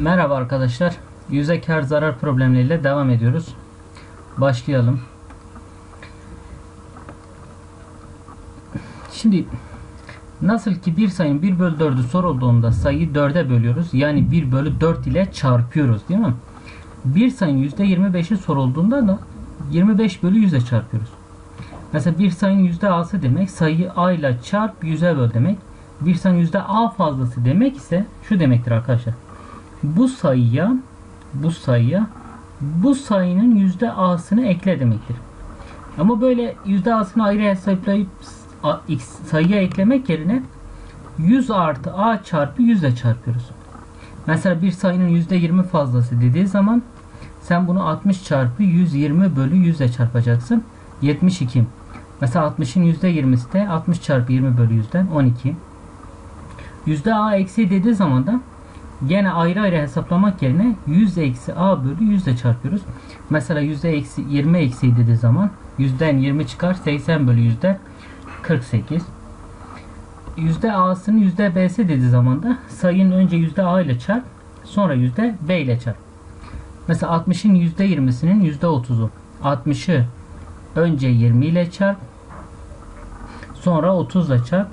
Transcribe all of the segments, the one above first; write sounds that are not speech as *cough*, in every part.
Merhaba arkadaşlar. Yüze kar zarar problemleriyle devam ediyoruz. Başlayalım. Şimdi nasıl ki bir sayının 1 bölü 4'ü sorulduğunda sayıyı 4'e bölüyoruz. Yani 1 bölü 4 ile çarpıyoruz değil mi? Bir sayının %25'i sorulduğunda da 25 bölü 100'e çarpıyoruz. Mesela bir sayının %a'sı demek sayıyı a ile çarp 100'e böl demek. Bir sayının %a fazlası demek ise şu demektir arkadaşlar. Bu sayıya bu sayıya bu sayının %a'sını ekle demektir. Ama böyle %a'sını ayrı hesaplayıp sayıya eklemek yerine 100 artı a çarpı 100 ile çarpıyoruz. Mesela bir sayının %20 fazlası dediği zaman sen bunu 60 çarpı 120 bölü 100 ile çarpacaksın. 72. Mesela 60'ın %20'si de 60 çarpı 20 bölü 100'den 12. Yüzde a eksi dediği zaman da gene ayrı ayrı hesaplamak yerine 100 eksi a bölü 100 ile çarpıyoruz. Mesela yüzde eksi 20 eksi dediği zaman yüzden 20 çıkar 80 bölü yüzde 48. Yüzde a'sının yüzde b'si dediği zaman da sayının önce yüzde a ile çarp sonra yüzde b ile çarp. Mesela 60'ın yüzde 20'sinin yüzde 30'u. 60'ı önce 20 ile çarp sonra 30 ile çarp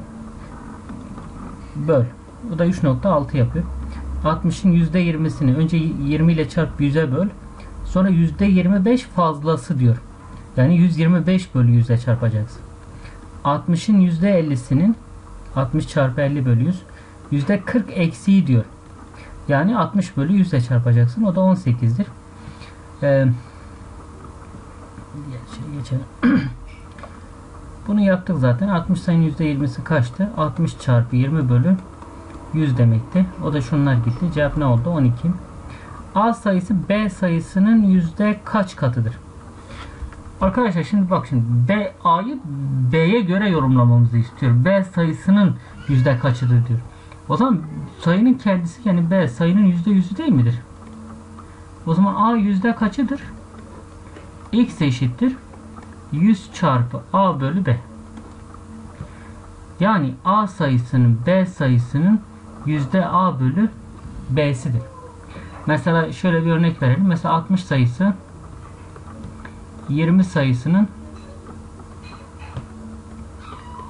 böl. Bu da 3.6 yapıyor. 60'ın %20'sini önce 20 ile çarp 100'e böl. Sonra %25 fazlası diyor. Yani 125 bölü 100'e çarpacaksın. 60'ın %50'sinin 60 çarpı 50 bölü 100 %40 eksiği diyor. Yani 60 bölü 100'e çarpacaksın. O da 18'dir. Ee, geç- geçelim. *clears throat* Bunu yaptık zaten. 60 sayının %20'si kaçtı? 60 çarpı 20 bölü 100 demekti. O da şunlar gitti. Cevap ne oldu? 12. A sayısı B sayısının yüzde kaç katıdır? Arkadaşlar şimdi bak şimdi B A'yı B'ye göre yorumlamamızı istiyor. B sayısının yüzde kaçıdır diyor. O zaman sayının kendisi yani B sayının yüzde yüzü değil midir? O zaman A yüzde kaçıdır? X eşittir 100 çarpı A bölü B. Yani A sayısının B sayısının yüzde A bölü B'sidir. Mesela şöyle bir örnek verelim. Mesela 60 sayısı 20 sayısının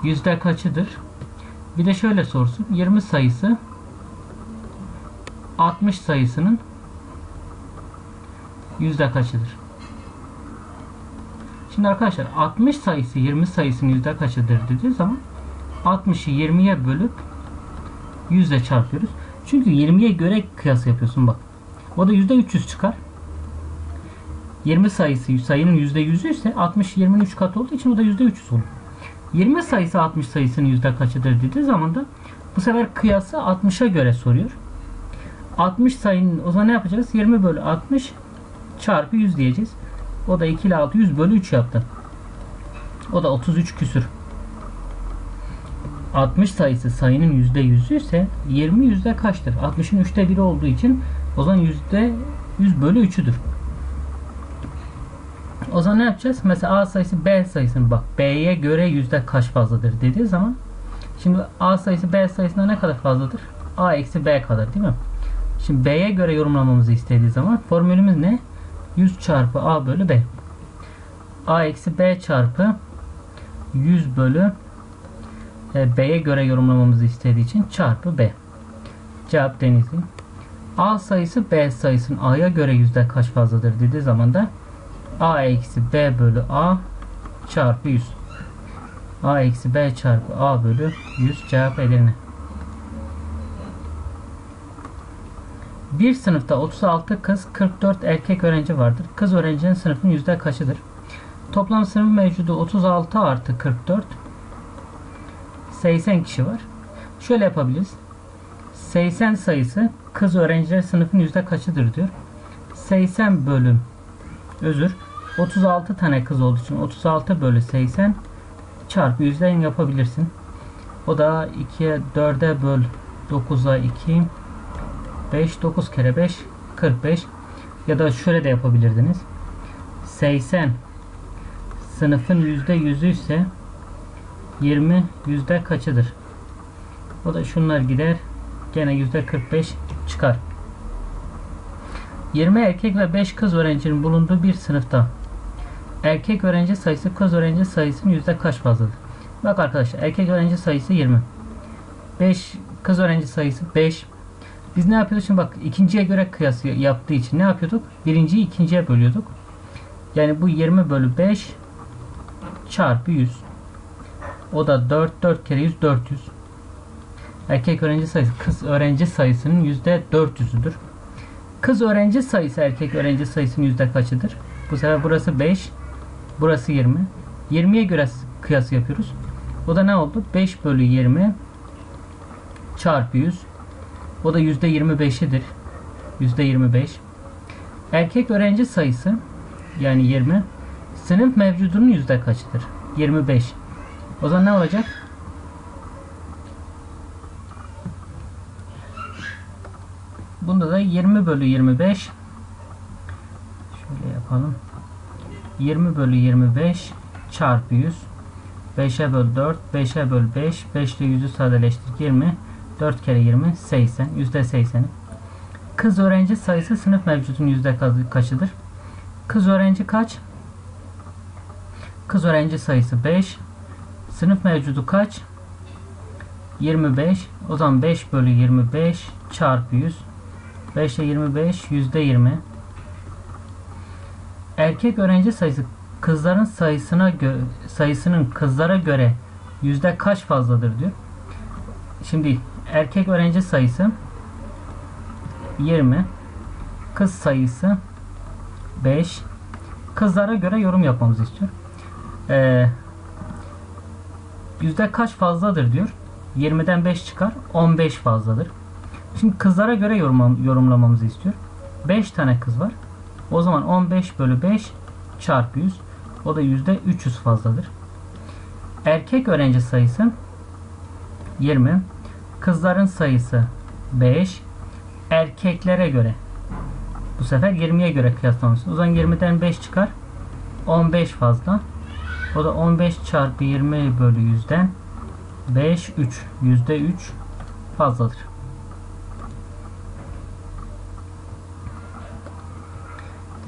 yüzde kaçıdır? Bir de şöyle sorsun. 20 sayısı 60 sayısının yüzde kaçıdır? Şimdi arkadaşlar 60 sayısı 20 sayısının yüzde kaçıdır dediği zaman 60'ı 20'ye bölüp 100 ile çarpıyoruz. Çünkü 20'ye göre kıyas yapıyorsun bak. O da yüzde 300 çıkar. 20 sayısı sayının yüzde 100'ü ise 60 20'nin 3 katı olduğu için o da yüzde 300 olur. 20 sayısı 60 sayısının yüzde kaçıdır dediği zaman da bu sefer kıyası 60'a göre soruyor. 60 sayının o zaman ne yapacağız? 20 bölü 60 çarpı 100 diyeceğiz. O da 2 ile 6 100 bölü 3 yaptı. O da 33 küsür. 60 sayısı sayının %100'ü ise 20 yüzde kaçtır? 60'ın 3'te 1'i olduğu için o zaman yüzde 100 bölü 3'üdür. O zaman ne yapacağız? Mesela A sayısı B sayısını bak B'ye göre yüzde kaç fazladır dediği zaman şimdi A sayısı B sayısına ne kadar fazladır? A eksi B kadar değil mi? Şimdi B'ye göre yorumlamamızı istediği zaman formülümüz ne? 100 çarpı A bölü B. A eksi B çarpı 100 bölü B'ye göre yorumlamamızı istediği için çarpı B. Cevap denizli. A sayısı B sayısının A'ya göre yüzde kaç fazladır dediği zaman da A eksi B bölü A çarpı 100. A eksi B çarpı A bölü 100 cevap Edirne. Bir sınıfta 36 kız 44 erkek öğrenci vardır. Kız öğrencinin sınıfın yüzde kaçıdır? Toplam sınıf mevcudu 36 artı 44 80 kişi var. Şöyle yapabiliriz. 80 sayısı kız öğrenciler sınıfın yüzde kaçıdır diyor. 80 bölüm özür 36 tane kız olduğu için 36 bölü 80 çarpı yüzden yapabilirsin. O da 2'ye 4'e böl 9'a 2 5 9 kere 5 45 ya da şöyle de yapabilirdiniz. 80 sınıfın yüzde yüzü ise 20 yüzde kaçıdır? O da şunlar gider. Gene yüzde 45 çıkar. 20 erkek ve 5 kız öğrencinin bulunduğu bir sınıfta erkek öğrenci sayısı kız öğrenci sayısının yüzde kaç fazladır? Bak arkadaşlar erkek öğrenci sayısı 20. 5 kız öğrenci sayısı 5. Biz ne yapıyorduk? Şimdi bak ikinciye göre kıyas yaptığı için ne yapıyorduk? Birinciyi ikinciye bölüyorduk. Yani bu 20 bölü 5 çarpı 100. O da 4, 4 kere 100, 400. Erkek öğrenci sayısı kız öğrenci sayısının yüzde 400'üdür. Kız öğrenci sayısı erkek öğrenci sayısının yüzde kaçıdır? Bu sefer burası 5, burası 20. 20'ye göre kıyas yapıyoruz. O da ne oldu? 5 bölü 20 çarpı 100. O da yüzde 25'idir. Yüzde 25. Erkek öğrenci sayısı yani 20 sınıf mevcudunun yüzde kaçıdır? 25. O zaman ne olacak? Bunda da 20 bölü 25 şöyle yapalım. 20 bölü 25 çarpı 100 5'e böl 4 5'e böl 5 5 ile 100'ü sadeleştir 20 4 kere 20 80 yüzde 80'i kız öğrenci sayısı sınıf mevcudun yüzde kaçıdır? Kız öğrenci kaç? Kız öğrenci sayısı 5 sınıf mevcudu kaç? 25 o zaman 5 bölü 25 çarpı 100 5 ile 25 yüzde 20 erkek öğrenci sayısı kızların sayısına sayısının kızlara göre yüzde kaç fazladır diyor. Şimdi erkek öğrenci sayısı 20 kız sayısı 5 kızlara göre yorum yapmamızı istiyor. Ee, yüzde kaç fazladır diyor. 20'den 5 çıkar 15 fazladır. Şimdi kızlara göre yorum, yorumlamamızı istiyor. 5 tane kız var. O zaman 15 bölü 5 çarpı 100. O da yüzde 300 fazladır. Erkek öğrenci sayısı 20. Kızların sayısı 5. Erkeklere göre bu sefer 20'ye göre kıyaslamamız. O zaman 20'den 5 çıkar. 15 fazla. O da 15 çarpı 20 bölü 100'den 5 3 yüzde 3 fazladır.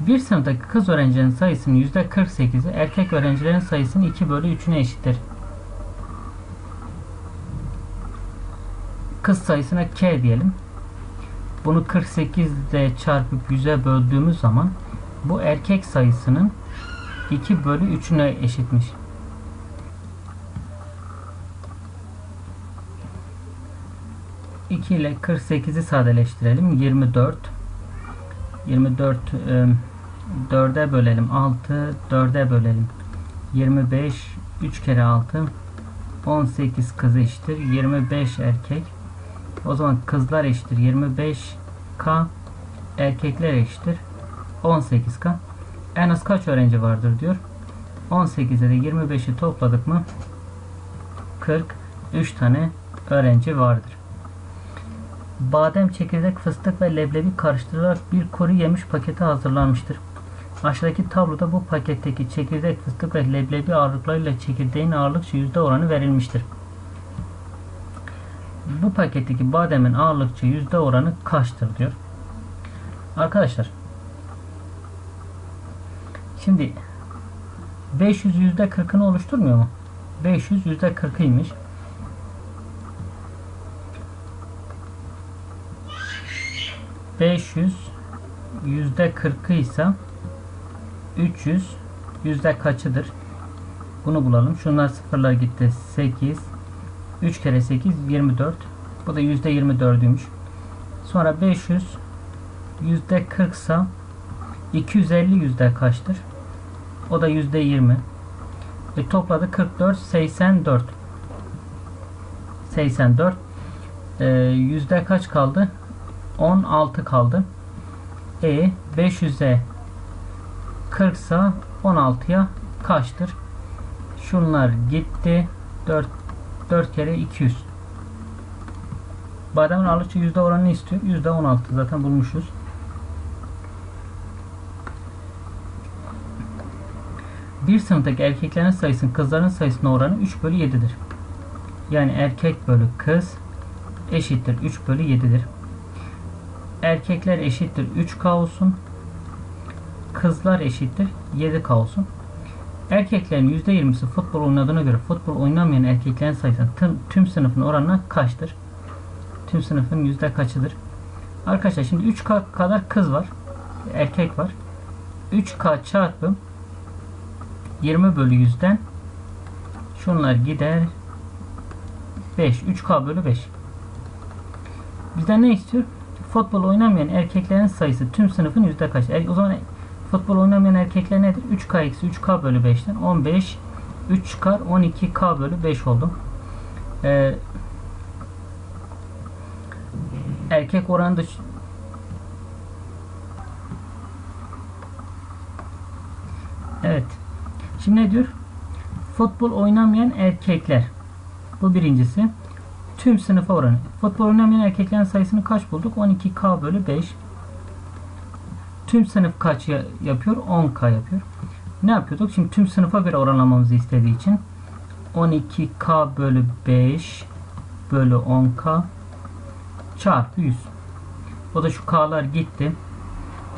Bir sınıftaki kız öğrencilerin sayısının %48'i erkek öğrencilerin sayısının 2 bölü 3'üne eşittir. Kız sayısına K diyelim. Bunu 48 ile çarpıp 100'e böldüğümüz zaman bu erkek sayısının 2 bölü 3'üne eşitmiş. ile 48'i sadeleştirelim. 24 24 e, 4'e bölelim. 6 4'e bölelim. 25 3 kere 6 18 kız eşittir. 25 erkek. O zaman kızlar eşittir. 25k erkekler eşittir. 18k en az kaç öğrenci vardır diyor 18'e de 25'i topladık mı 43 tane öğrenci vardır badem, çekirdek, fıstık ve leblebi karıştırılarak bir kuru yemiş paketi hazırlanmıştır. Aşağıdaki tabloda bu paketteki çekirdek, fıstık ve leblebi ağırlıklarıyla çekirdeğin ağırlıkça yüzde oranı verilmiştir. Bu paketteki bademin ağırlıkça yüzde oranı kaçtır diyor. Arkadaşlar şimdi 500 yüzde 40'ını oluşturmuyor mu? 500 yüzde 40'ıymış. 500 yüzde 40'ı ise 300 yüzde kaçıdır? Bunu bulalım. Şunlar sıfırlar gitti. 8 3 kere 8 24 bu da yüzde 24'üymüş. Sonra 500 yüzde 40 ise 250 yüzde kaçtır? O da yüzde 20. E topladı 44 84 84 e, yüzde kaç kaldı? 16 kaldı. E 500'e 40 ise 16'ya kaçtır? Şunlar gitti. 4 4 kere 200. Bademin ağırlıkçı yüzde oranını istiyor. Yüzde 16 zaten bulmuşuz. Bir sınıftaki erkeklerin sayısının kızların sayısına oranı 3 bölü 7'dir. Yani erkek bölü kız eşittir 3 bölü 7'dir. erkekler eşittir 3K olsun. Kızlar eşittir 7K olsun. Erkeklerin %20'si futbol oynadığına göre futbol oynamayan erkeklerin sayısı tüm, tüm sınıfın oranına kaçtır? Tüm sınıfın yüzde kaçıdır? Arkadaşlar şimdi 3K kadar kız var. Erkek var. 3K çarpı 20 bölü 100'den şunlar gider 5. 3K bölü 5. Bizden ne istiyor? Futbol oynamayan erkeklerin sayısı tüm sınıfın yüzde kaç? Er, o zaman futbol oynamayan erkekler nedir? 3K eksi 3K bölü 5'ten 15 3 çıkar 12K bölü 5 oldu. Ee, erkek oranı da Evet. Şimdi ne diyor? Futbol oynamayan erkekler. Bu birincisi. Tüm sınıfa oranı. Futbol oynamayan erkeklerin sayısını kaç bulduk? 12K bölü 5. Tüm sınıf kaç yapıyor? 10K yapıyor. Ne yapıyorduk? Şimdi tüm sınıfa göre oranlamamızı istediği için 12K bölü 5 bölü 10K çarpı 100. O da şu K'lar gitti.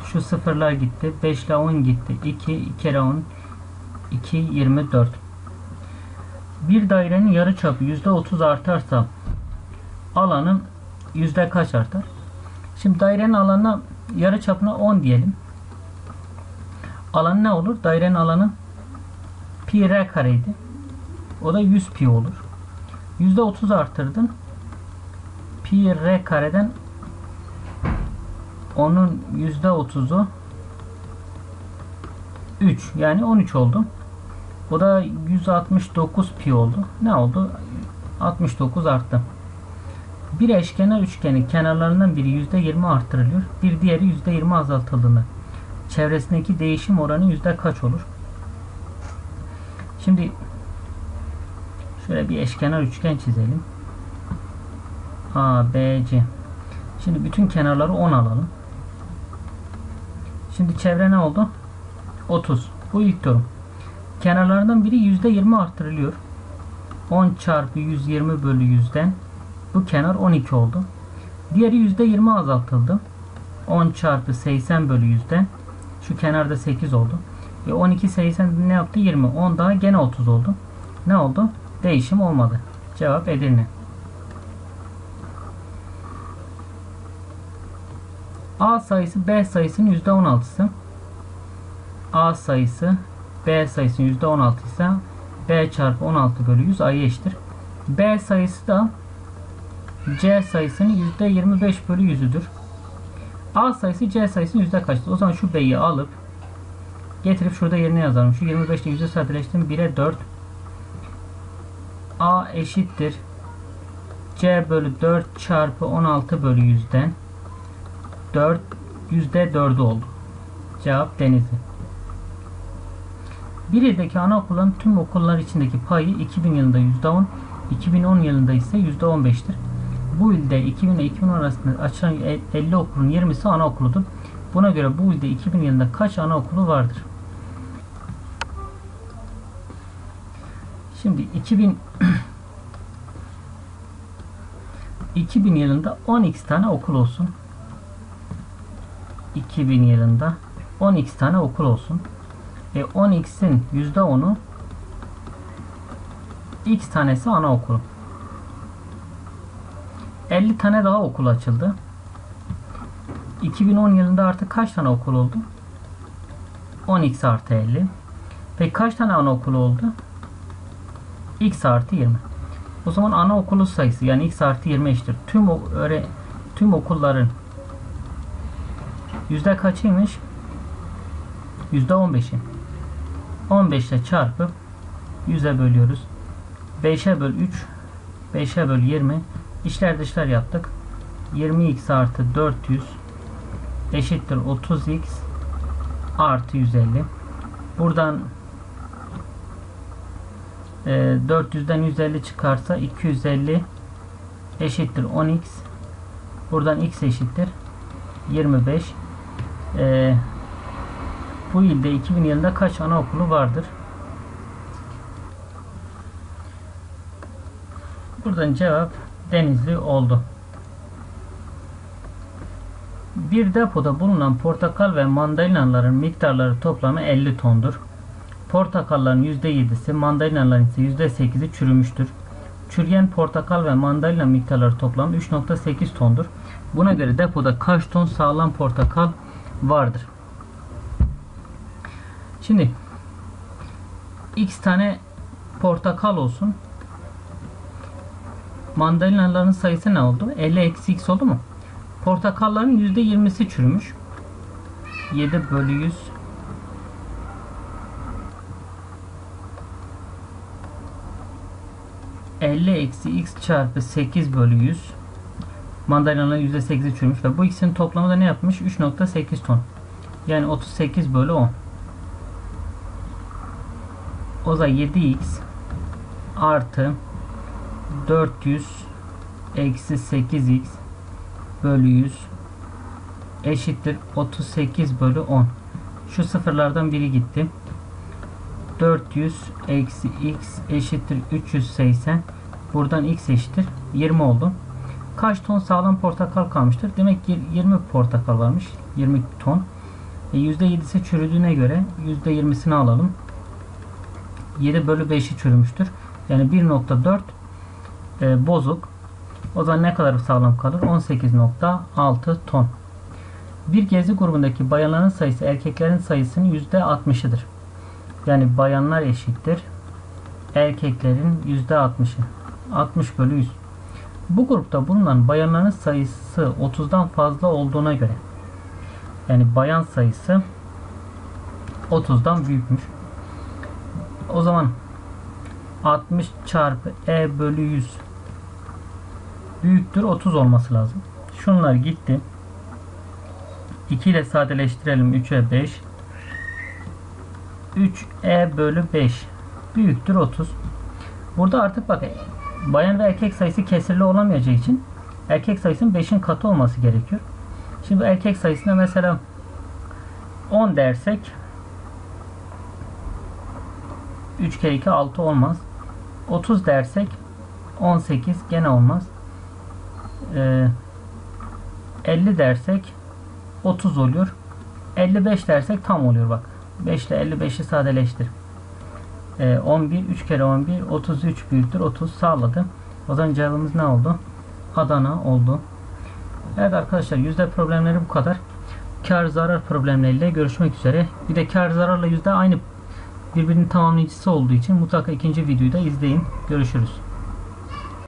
Şu sıfırlar gitti. 5 ile 10 gitti. 2, 2 kere 10 2, 24. Bir dairenin yarı çapı %30 artarsa alanın yüzde kaç artar? Şimdi dairenin alanına yarı çapına 10 diyelim. Alan ne olur? Dairenin alanı pi r kareydi. O da 100 pi olur. Yüzde 30 artırdın. Pi r kareden onun yüzde 30'u 3 yani 13 oldu. O da 169 pi oldu. Ne oldu? 69 arttı. Bir eşkenar üçgenin kenarlarından biri %20 artırılıyor. Bir diğeri %20 azaltıldığında çevresindeki değişim oranı yüzde kaç olur? Şimdi şöyle bir eşkenar üçgen çizelim. A, B, C. Şimdi bütün kenarları 10 alalım. Şimdi çevre ne oldu? 30. Bu ilk durum. Kenarlardan biri %20 artırılıyor. 10 çarpı 120 bölü 100'den bu kenar 12 oldu. Diğeri %20 azaltıldı. 10 çarpı 80 bölü 100'den şu kenarda 8 oldu. Ve 12 80 ne yaptı? 20. 10 daha gene 30 oldu. Ne oldu? Değişim olmadı. Cevap Edirne. A sayısı B sayısının %16'sı. A sayısı B sayısının %16 ise B çarpı 16 bölü 100 A'ya eşittir. B sayısı da C sayısının %25 bölü 100'üdür. A sayısı C sayısının yüzde kaçtır? O zaman şu B'yi alıp getirip şurada yerine yazalım. Şu 25 ile yüzde sadeleştirdim. 1'e 4 A eşittir C bölü 4 çarpı 16 bölü 100'den 4 yüzde 4'ü oldu. Cevap Denizli. Bir ildeki anaokulların tüm okullar içindeki payı 2000 yılında %10, 2010 yılında ise %15'tir. Bu ilde 2000 ile 2010 arasında açılan 50 okulun 20'si anaokuludur. Buna göre bu ilde 2000 yılında kaç anaokulu vardır? Şimdi 2000 2000 *clears throat* yılında 12 tane okul olsun. 2000 yılında 12 tane okul olsun. E 10x'in %10'u x tanesi anaokulu. 50 tane daha okul açıldı. 2010 yılında artık kaç tane okul oldu? 10x artı 50. Peki kaç tane anaokulu oldu? x artı 20. O zaman anaokulu sayısı yani x artı 20 eşittir. Tüm, öyle, tüm okulların yüzde kaçıymış? Yüzde 15'i. 15 ile çarpıp 100'e bölüyoruz. 5'e böl 3 5'e böl 20 İşler dışlar yaptık. 20x artı 400 eşittir 30x artı 150. Buradan e, 400'den 150 çıkarsa 250 eşittir 10x. Buradan x eşittir 25. E, bu ilde 2000 yılında kaç anaokulu vardır? Buradan cevap Denizli oldu. Bir depoda bulunan portakal ve mandalinaların miktarları toplamı 50 tondur. Portakalların %7'si, mandalinaların ise %8'i çürümüştür. Çürüyen portakal ve mandalina miktarları toplam 3.8 tondur. Buna göre depoda kaç ton sağlam portakal vardır? Şimdi x tane portakal olsun. Mandalinaların sayısı ne oldu? 50 eksi x oldu mu? Portakalların %20'si çürümüş. 7 bölü 100 50 eksi x çarpı 8 bölü 100 mandalinaların %8'i çürümüş ve bu ikisinin toplamı da ne yapmış? 3.8 ton. Yani 38 bölü 10. O da 7x artı 400 eksi 8x bölü 100 eşittir 38 bölü 10. Şu sıfırlardan biri gitti. 400 eksi x eşittir 380. Buradan x eşittir 20 oldu. Kaç ton sağlam portakal kalmıştır? Demek ki 20 portakal varmış. 20 ton. E %7'si çürüdüğüne göre %20'sini alalım. 7 bölü 5'i çürümüştür. Yani 1.4 e, bozuk. O zaman ne kadar sağlam kalır? 18.6 ton. Bir gezi grubundaki bayanların sayısı erkeklerin sayısının %60'ıdır. Yani bayanlar eşittir. Erkeklerin %60'ı. 60 bölü 100. Bu grupta bulunan bayanların sayısı 30'dan fazla olduğuna göre yani bayan sayısı 30'dan büyükmüş. O zaman 60 çarpı e bölü 100 büyüktür 30 olması lazım. Şunlar gitti. 2 ile sadeleştirelim 3'e 5 3e bölü 5 büyüktür 30. Burada artık bak bayan ve erkek sayısı kesirli olamayacağı için erkek sayısının 5'in katı olması gerekiyor. Şimdi erkek sayısına mesela 10 dersek 3 kere 2 6 olmaz. 30 dersek 18 gene olmaz. Ee, 50 dersek 30 oluyor. 55 dersek tam oluyor bak. 5 ile 55'i sadeleştir. Ee, 11 3 kere 11 33 büyüktür 30 sağladı. O zaman cevabımız ne oldu? Adana oldu. Evet arkadaşlar yüzde problemleri bu kadar. Kar zarar problemleriyle görüşmek üzere. Bir de kar zararla yüzde aynı birbirinin tamamlayıcısı olduğu için mutlaka ikinci videoyu da izleyin. Görüşürüz.